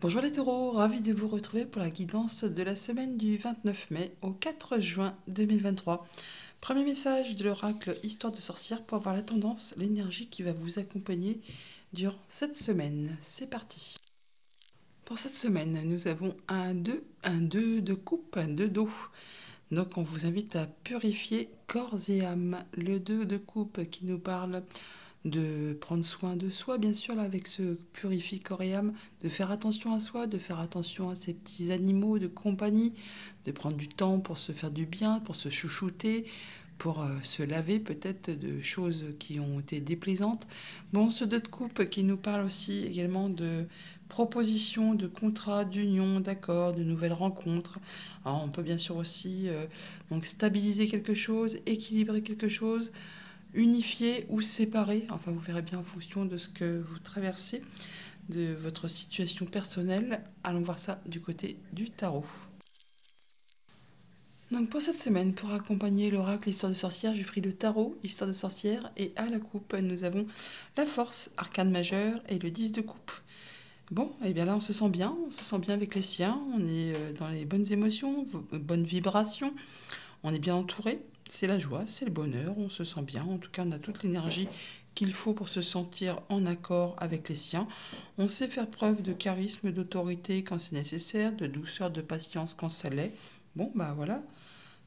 Bonjour les taureaux, ravi de vous retrouver pour la guidance de la semaine du 29 mai au 4 juin 2023. Premier message de l'oracle Histoire de sorcière pour avoir la tendance, l'énergie qui va vous accompagner durant cette semaine. C'est parti. Pour cette semaine, nous avons un 2, un 2 de coupe, un 2 d'eau. Donc on vous invite à purifier corps et âme. Le 2 de coupe qui nous parle de prendre soin de soi, bien sûr, là, avec ce purifie de faire attention à soi, de faire attention à ces petits animaux de compagnie, de prendre du temps pour se faire du bien, pour se chouchouter, pour euh, se laver peut-être de choses qui ont été déplaisantes. Bon, ce deux de coupe qui nous parle aussi également de propositions, de contrats, d'union, d'accords, de nouvelles rencontres. on peut bien sûr aussi euh, donc stabiliser quelque chose, équilibrer quelque chose, unifié ou séparé. Enfin, vous verrez bien en fonction de ce que vous traversez, de votre situation personnelle. Allons voir ça du côté du tarot. Donc pour cette semaine, pour accompagner l'oracle Histoire de sorcière, j'ai pris le tarot Histoire de sorcière et à la coupe, nous avons la force, arcane majeure et le 10 de coupe. Bon, et eh bien là, on se sent bien, on se sent bien avec les siens, on est euh, dans les bonnes émotions, bonnes vibrations, on est bien entouré c'est la joie, c'est le bonheur, on se sent bien, en tout cas on a toute l'énergie qu'il faut pour se sentir en accord avec les siens. On sait faire preuve de charisme, d'autorité quand c'est nécessaire, de douceur, de patience quand ça l'est. Bon, bah voilà,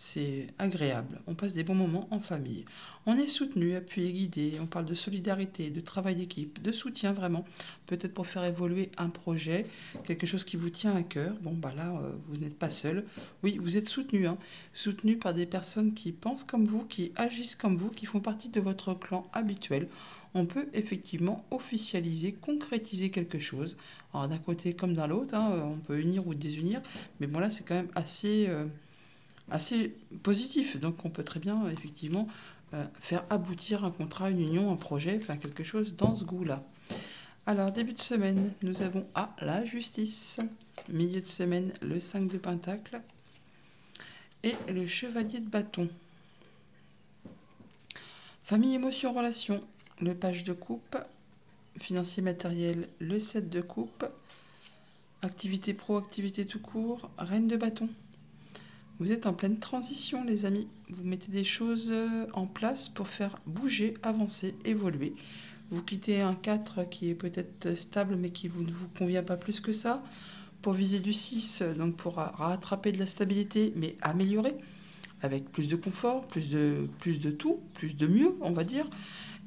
c'est agréable. On passe des bons moments en famille. On est soutenu, appuyé, guidé. On parle de solidarité, de travail d'équipe, de soutien vraiment. Peut-être pour faire évoluer un projet, quelque chose qui vous tient à cœur. Bon, bah là, euh, vous n'êtes pas seul. Oui, vous êtes soutenu. Hein. Soutenu par des personnes qui pensent comme vous, qui agissent comme vous, qui font partie de votre clan habituel. On peut effectivement officialiser, concrétiser quelque chose. Alors d'un côté comme d'un l'autre, hein, on peut unir ou désunir. Mais bon, là, c'est quand même assez... Euh, assez positif. Donc on peut très bien effectivement euh, faire aboutir un contrat, une union, un projet, enfin quelque chose dans ce goût-là. Alors début de semaine, nous avons à la justice. Milieu de semaine, le 5 de Pentacle et le chevalier de bâton. Famille, émotion, relation, le page de coupe. Financier matériel, le 7 de coupe. Activité pro, activité tout court, reine de bâton. Vous êtes en pleine transition, les amis. Vous mettez des choses euh, en place pour faire bouger, avancer, évoluer. Vous quittez un 4 qui est peut-être stable, mais qui ne vous convient pas plus que ça, pour viser du 6, donc pour rattraper de la stabilité, mais améliorer, avec plus de confort, plus de, plus de tout, plus de mieux, on va dire.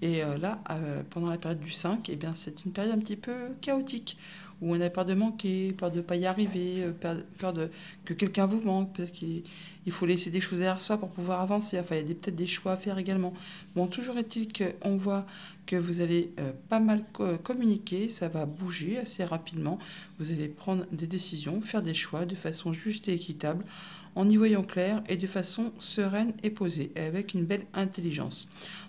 Et euh, là, euh, pendant la période du 5, eh bien, c'est une période un petit peu chaotique, où on a peur de manquer, peur de ne pas y arriver, euh, peur, de, que quelqu'un vous manque, parce qu'il faut laisser des choses derrière soi pour pouvoir avancer. Enfin, il y a peut-être des choix à faire également. Bon, toujours est-il qu'on voit que vous allez euh, pas mal communiquer, ça va bouger assez rapidement. Vous allez prendre des décisions, faire des choix de façon juste et équitable, en y voyant clair et de façon sereine et posée, et avec une belle intelligence.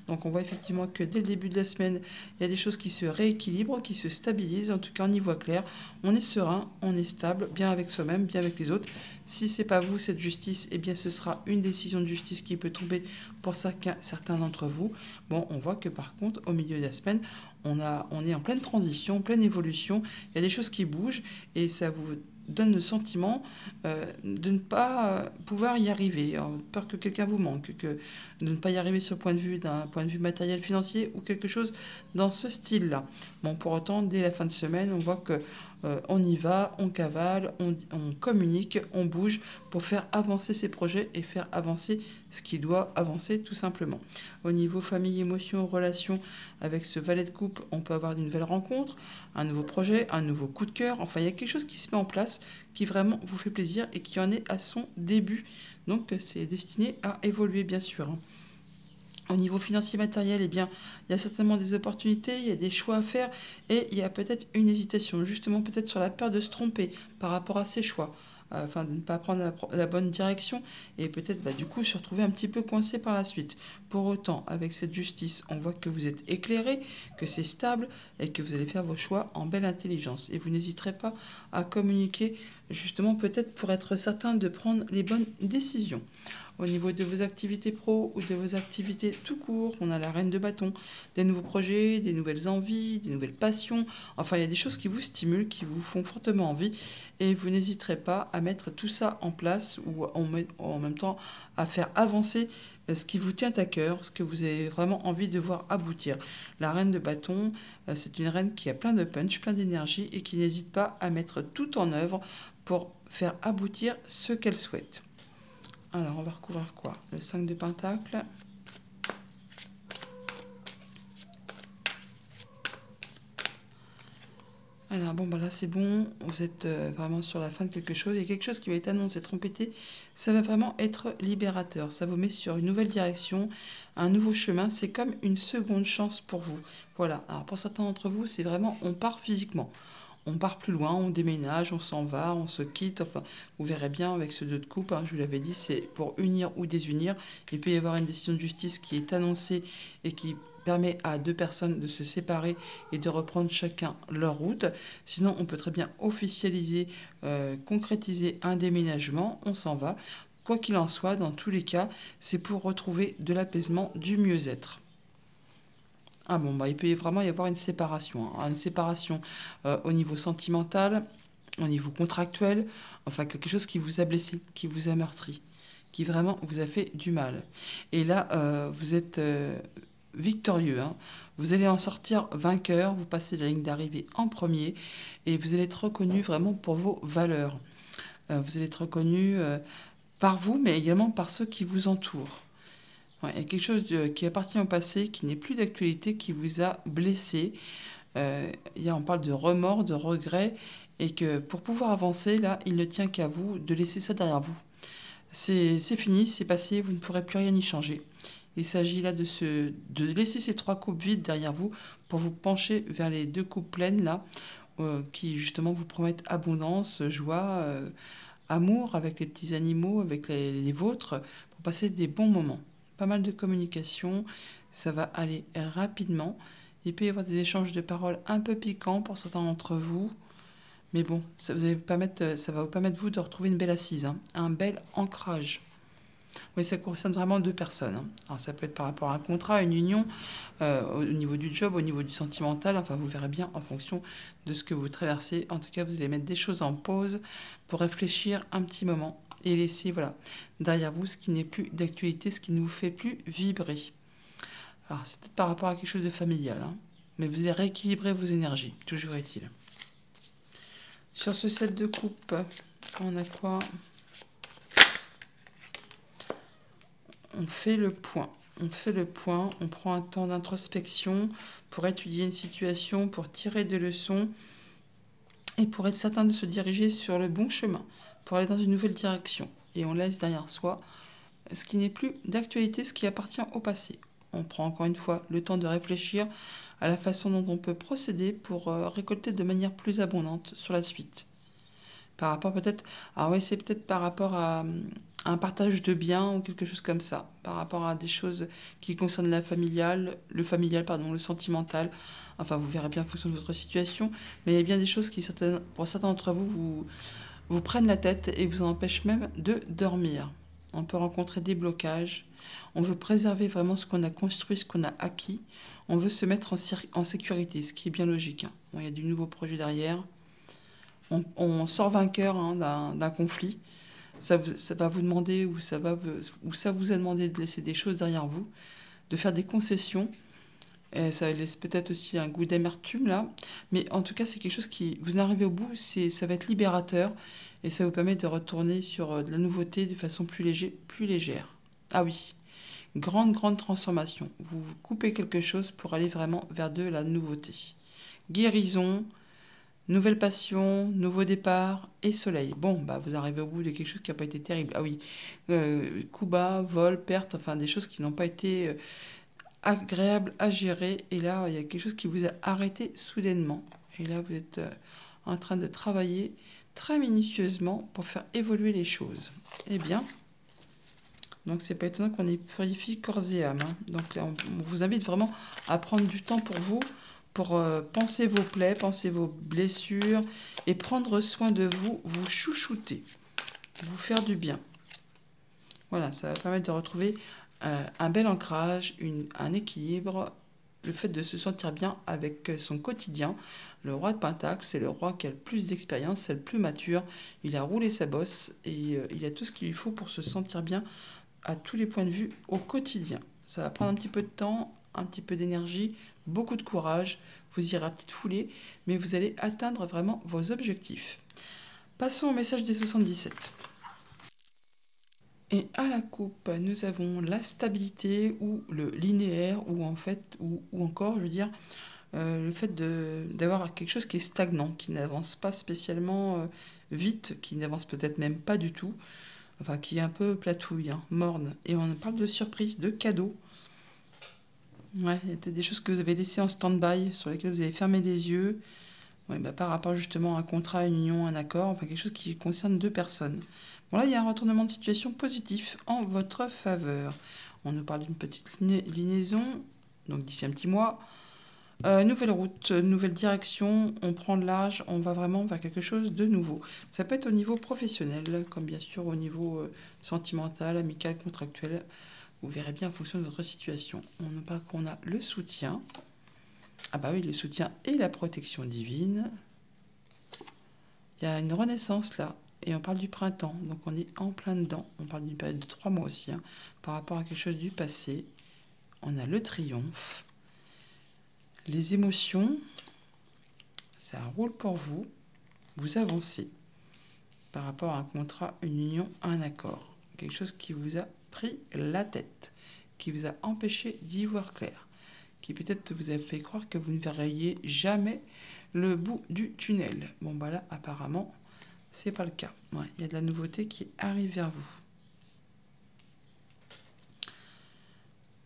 Donc on voit effectivement que dès le début de la semaine, il y a des choses qui se rééquilibrent, qui se stabilisent. En tout cas, on y voit clair. On est serein, on est stable, bien avec soi-même, bien avec les autres. Si c'est pas vous cette justice, eh bien ce sera une décision de justice qui peut tomber pour certains, d'entre vous. Bon, on voit que par contre, au milieu de la semaine, on, a, on est en pleine transition, pleine évolution. Il y a des choses qui bougent et ça vous donne le sentiment euh, de ne pas euh, pouvoir y arriver, peur que quelqu'un vous manque, que de ne pas y arriver sur point de vue d'un point de vue matériel financier ou quelque chose dans ce style-là. Bon, pour autant, dès la fin de semaine, on voit que euh, on y va, on cavale, on, communique, on bouge pour faire avancer ses projets et faire avancer ce qui doit avancer tout simplement. Au niveau famille, émotion, relation, avec ce valet de coupe, on peut avoir une nouvelle rencontre, un nouveau projet, un nouveau coup de cœur. Enfin, il y a quelque chose qui se met en place qui vraiment vous fait plaisir et qui en est à son début. Donc, c'est destiné à évoluer, bien sûr. Au niveau financier matériel, eh bien, il y a certainement des opportunités, il y a des choix à faire et il y a peut-être une hésitation, justement peut-être sur la peur de se tromper par rapport à ces choix, euh, afin de ne pas prendre la, bonne direction et peut-être bah, du coup se retrouver un petit peu coincé par la suite. Pour autant, avec cette justice, on voit que vous êtes éclairé, que c'est stable et que vous allez faire vos choix en belle intelligence. Et vous n'hésiterez pas à communiquer justement peut-être pour être certain de prendre les bonnes décisions. Au niveau de vos activités pro ou de vos activités tout court, on a la reine de bâton, des nouveaux projets, des nouvelles envies, des nouvelles passions. Enfin, il y a des choses qui vous stimulent, qui vous font fortement envie. Et vous n'hésiterez pas à mettre tout ça en place ou en même temps à faire avancer euh, ce qui vous tient à cœur, ce que vous avez vraiment envie de voir aboutir. La reine de bâton, euh, c'est une reine qui a plein de punch, plein d'énergie et qui n'hésite pas à mettre tout en œuvre pour faire aboutir ce qu'elle souhaite. Alors, on va recouvrir quoi? Le 5 de pentacle. Alors bon, bah là c'est bon, vous êtes euh, vraiment sur la fin de quelque chose. Il y a quelque chose qui va être annoncé, trompété. Ça va vraiment être libérateur. Ça vous met sur une nouvelle direction, un nouveau chemin. C'est comme une seconde chance pour vous. Voilà. Alors pour certains d'entre vous, c'est vraiment on part physiquement. On part plus loin, on déménage, on s'en va, on se quitte. Enfin, vous verrez bien avec ce deux de coupe, hein, je vous l'avais dit, c'est pour unir ou désunir. Il peut y avoir une décision de justice qui est annoncée et qui permet à deux personnes de se séparer et de reprendre chacun leur route. Sinon, on peut très bien officialiser, euh, concrétiser un déménagement, on s'en va. Quoi qu'il en soit, dans tous les cas, c'est pour retrouver de l'apaisement, du mieux-être. Ah bah, il peut vraiment y avoir une séparation. Hein. Une séparation euh, au niveau sentimental, au niveau contractuel, enfin quelque chose qui vous a blessé, qui vous a meurtri, qui vraiment vous a fait du mal. Et là, euh, vous êtes victorieux. Hein. Vous allez en sortir vainqueur, vous passez la ligne d'arrivée en premier et vous allez être reconnu vraiment pour vos valeurs. Euh, vous allez être reconnu euh, par vous, mais également par ceux qui vous entourent. Il y a quelque chose qui appartient au passé, qui n'est plus d'actualité, qui vous a blessé. Euh, on parle de remords, de regrets, et que pour pouvoir avancer, là, il ne tient qu'à vous de laisser ça derrière vous. C'est fini, c'est passé, vous ne pourrez plus rien y changer. Il s'agit là de, se, de laisser ces trois coupes vides derrière vous pour vous pencher vers les deux coupes pleines là, euh, qui justement vous promettent abondance, joie, euh, amour avec les petits animaux, avec les, vôtres, pour passer des bons moments. Pas mal de communication, ça va aller rapidement. Il peut y avoir des échanges de paroles un peu piquants pour certains d'entre vous. Mais bon, ça, vous va vous permettre vous de retrouver une belle assise, hein, un bel ancrage. Oui, ça concerne vraiment deux personnes. Hein. Alors, ça peut être par rapport à un contrat, une union, euh, au niveau du job, au niveau du sentimental. Enfin, vous verrez bien en fonction de ce que vous traversez. En tout cas, vous allez mettre des choses en pause pour réfléchir un petit moment et laisser voilà, derrière vous ce qui n'est plus d'actualité, ce qui ne vous fait plus vibrer. Alors, c'est peut-être par rapport à quelque chose de familial, hein. mais vous allez rééquilibrer vos énergies, toujours est-il. Sur ce set de coupe, on a quoi? On fait le point. On fait le point, on prend un temps d'introspection pour étudier une situation, pour tirer des leçons et pour être certain de se diriger sur le bon chemin, pour aller dans une nouvelle direction. Et on laisse derrière soi ce qui n'est plus d'actualité, ce qui appartient au passé. On prend encore une fois le temps de réfléchir à la façon dont on peut procéder pour euh, récolter de manière plus abondante sur la suite. Par rapport peut-être, alors oui, c'est peut-être par rapport à, un partage de biens ou quelque chose comme ça, par rapport à des choses qui concernent la familiale, le familial, pardon, le sentimental. Enfin, vous verrez bien en fonction de votre situation, mais il y a bien des choses qui, pour certains d'entre vous, vous, vous prennent la tête et vous empêchent même de dormir. On peut rencontrer des blocages. On veut préserver vraiment ce qu'on a construit, ce qu'on a acquis. On veut se mettre en, sécurité, ce qui est bien logique. Hein. il y a du nouveau projet derrière. On, sort vainqueur hein, d'un conflit ça, va vous demander ou ça, va, ou ça vous a demandé de laisser des choses derrière vous, de faire des concessions. Et ça laisse peut-être aussi un goût d'amertume là. Mais en tout cas, c'est quelque chose qui, vous arrivez au bout, ça va être libérateur et ça vous permet de retourner sur euh, de la nouveauté de façon plus, plus légère. Ah oui, grande, grande transformation. Vous coupez quelque chose pour aller vraiment vers de la nouveauté. Guérison, Nouvelle passion, nouveau départ et soleil. Bon, bah vous arrivez au bout de quelque chose qui n'a pas été terrible. Ah oui, euh, coup bas, vol, perte, enfin des choses qui n'ont pas été agréables à gérer. Et là, il y a quelque chose qui vous a arrêté soudainement. Et là, vous êtes euh, en train de travailler très minutieusement pour faire évoluer les choses. Eh bien, donc c'est pas étonnant qu'on ait purifié corps et âme. Hein. Donc là, on vous invite vraiment à prendre du temps pour vous pour euh, penser vos plaies, penser vos blessures et prendre soin de vous, vous chouchouter, vous faire du bien. Voilà, ça va permettre de retrouver euh, un bel ancrage, un équilibre, le fait de se sentir bien avec son quotidien. Le roi de Pentacle, c'est le roi qui a le plus d'expérience, c'est le plus mature. Il a roulé sa bosse et euh, il a tout ce qu'il lui faut pour se sentir bien à tous les points de vue au quotidien. Ça va prendre un petit peu de temps, un petit peu d'énergie, beaucoup de courage. Vous irez à petite foulée, mais vous allez atteindre vraiment vos objectifs. Passons au message des 77. Et à la coupe, nous avons la stabilité ou le linéaire, ou en fait, ou, encore, je veux dire, euh, le fait d'avoir quelque chose qui est stagnant, qui n'avance pas spécialement euh, vite, qui n'avance peut-être même pas du tout, enfin qui est un peu platouille, hein, morne. Et on parle de surprise, de cadeau. Ouais, il y a des choses que vous avez laissées en stand-by, sur lesquelles vous avez fermé les yeux, bah, par rapport justement à un contrat, une union, un accord, enfin quelque chose qui concerne deux personnes. Bon là, il y a un retournement de situation positif en votre faveur. On nous parle d'une petite liaison, donc d'ici un petit mois. Euh, nouvelle route, nouvelle direction, on prend de l'âge, on va vraiment vers quelque chose de nouveau. Ça peut être au niveau professionnel, comme bien sûr au niveau euh, sentimental, amical, contractuel. Vous verrez bien en fonction de votre situation. On nous parle qu'on a le soutien. Ah bah oui, le soutien et la protection divine. Il y a une renaissance là. Et on parle du printemps, donc on est en plein dedans. On parle d'une période de trois mois aussi, hein, par rapport à quelque chose du passé. On a le triomphe. Les émotions, ça roule pour vous. Vous avancez par rapport à un contrat, une union, un accord. Quelque chose qui vous a pris la tête, qui vous a empêché d'y voir clair, qui peut-être vous a fait croire que vous ne verriez jamais le bout du tunnel. Bon, bah là, apparemment, c'est pas le cas. il y a de la nouveauté qui arrive vers vous.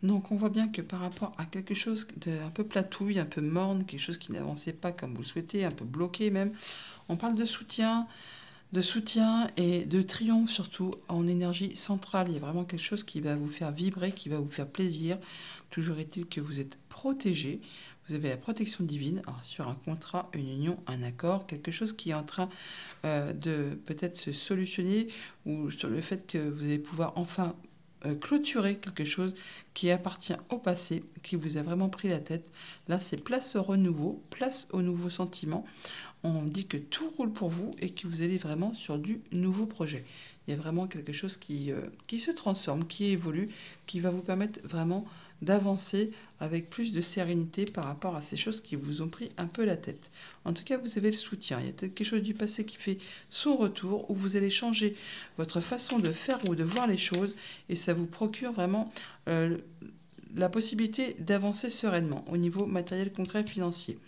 Donc on voit bien que par rapport à quelque chose d'un peu platouille, un peu morne, quelque chose qui n'avançait pas comme vous le souhaitez, un peu bloqué même, on parle de soutien, de soutien et de triomphe surtout en énergie centrale. Il y a vraiment quelque chose qui va vous faire vibrer, qui va vous faire plaisir. Toujours est-il que vous êtes protégé vous avez la protection divine sur un contrat, une union, un accord, quelque chose qui est en train euh, de peut-être se solutionner ou sur le fait que vous allez pouvoir enfin euh, clôturer quelque chose qui appartient au passé, qui vous a vraiment pris la tête. Là, c'est place au renouveau, place au nouveau sentiment. On dit que tout roule pour vous et que vous allez vraiment sur du nouveau projet. Il y a vraiment quelque chose qui, euh, qui se transforme, qui évolue, qui va vous permettre vraiment d'avancer avec plus de sérénité par rapport à ces choses qui vous ont pris un peu la tête. En tout cas, vous avez le soutien. Il y a peut-être quelque chose du passé qui fait son retour, où vous allez changer votre façon de faire ou de voir les choses, et ça vous procure vraiment euh, la possibilité d'avancer sereinement au niveau matériel, concret, financier.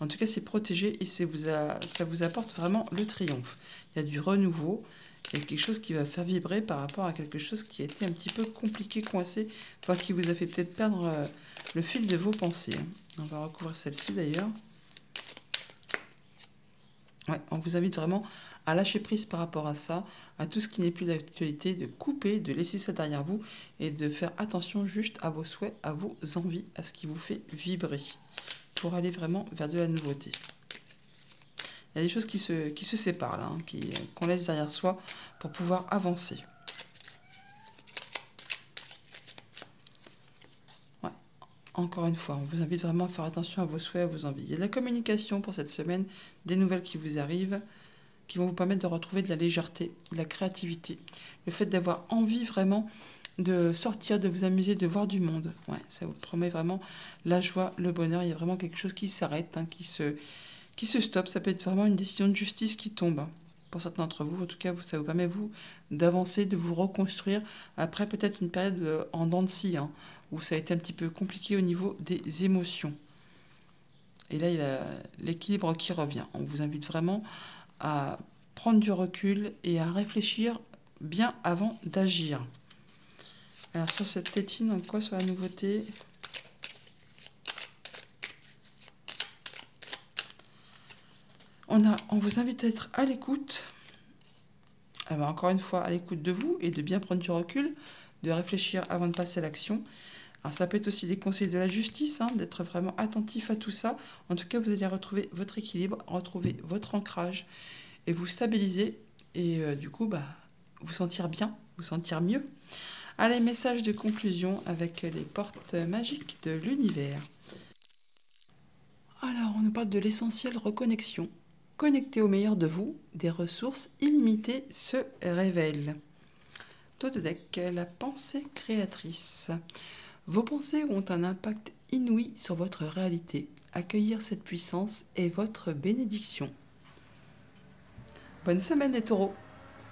En tout cas, c'est protégé et ça vous apporte vraiment le triomphe. Il y a du renouveau, il y a quelque chose qui va faire vibrer par rapport à quelque chose qui a été un petit peu compliqué, coincé, enfin qui vous a fait peut-être perdre euh, le fil de vos pensées. Hein. On va recouvrir celle-ci d'ailleurs. Ouais, on vous invite vraiment à lâcher prise par rapport à ça, à tout ce qui n'est plus d'actualité, de couper, de laisser ça derrière vous et de faire attention juste à vos souhaits, à vos envies, à ce qui vous fait vibrer pour aller vraiment vers de la nouveauté. Il y a des choses qui se, séparent, hein, qu'on laisse derrière soi pour pouvoir avancer. Encore une fois, on vous invite vraiment à faire attention à vos souhaits, à vos envies. Il y a de la communication pour cette semaine, des nouvelles qui vous arrivent, qui vont vous permettre de retrouver de la légèreté, de la créativité. Le fait d'avoir envie vraiment de sortir, de vous amuser, de voir du monde. Ouais, ça vous promet vraiment la joie, le bonheur. Il y a vraiment quelque chose qui s'arrête, hein, qui se, qui stoppe. Ça peut être vraiment une décision de justice qui tombe. Pour certains d'entre vous, en tout cas, ça vous permet, vous, d'avancer, de vous reconstruire après peut-être une période euh, en dents de scie, hein, où ça a été un petit peu compliqué au niveau des émotions. Et là, il y a l'équilibre qui revient. On vous invite vraiment à prendre du recul et à réfléchir bien avant d'agir. Alors sur cette tétine, quoi sur la nouveauté? On vous invite à être à l'écoute. Ah ben, encore une fois, à l'écoute de vous et de bien prendre du recul, de réfléchir avant de passer à l'action. Alors ça peut être aussi des conseils de la justice, hein, d'être vraiment attentif à tout ça. En tout cas, vous allez retrouver votre équilibre, retrouver votre ancrage et vous stabiliser et euh, du coup, bah, vous sentir bien vous sentir mieux. Allez, message de conclusion avec les portes magiques de l'univers. Alors, on nous parle de l'essentiel reconnexion. Connecté au meilleur de vous, des ressources illimitées se révèlent. Deck, la pensée créatrice. Vos pensées ont un impact inouï sur votre réalité. Accueillir cette puissance est votre bénédiction. Bonne semaine les taureaux